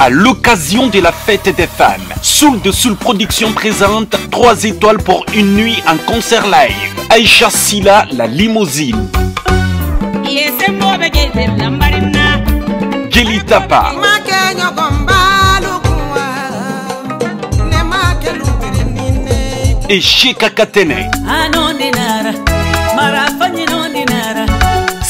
À l'occasion de la fête des femmes, Soul de Soul Production présente 3 étoiles pour une nuit en concert live. Aïcha Silla, la limousine. Geli Tapa. Et Sheka Katene.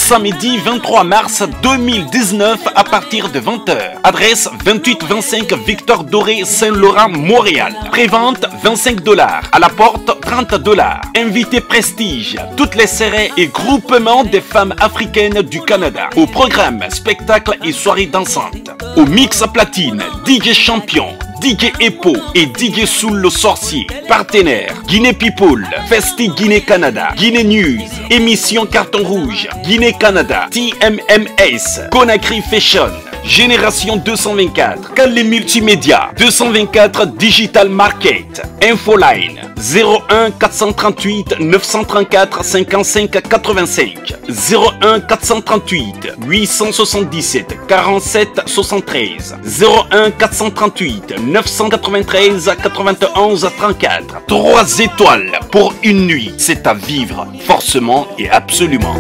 Samedi 23 mars 2019 à partir de 20h. Adresse 2825 Victor Doré Saint-Laurent Montréal. Prévente 25 dollars. À la porte 30 dollars. Invité prestige. Toutes les serrées et groupements des femmes africaines du Canada. Au programme spectacle et soirée dansante. Au mix platine DJ Champion. DJ Epo et DJ Soul le sorcier. Partenaire Guinée People, Festi Guinée Canada, Guinée News, émission Carton Rouge, Guinée Canada, TMMS, Conakry Fashion. Génération 224, Calais Multimédia, 224 Digital Market, Infoline, 01 438 934 55 85, 01 438 877 47 73, 01 438 993 91 34. 3 étoiles pour une nuit, c'est à vivre forcément et absolument.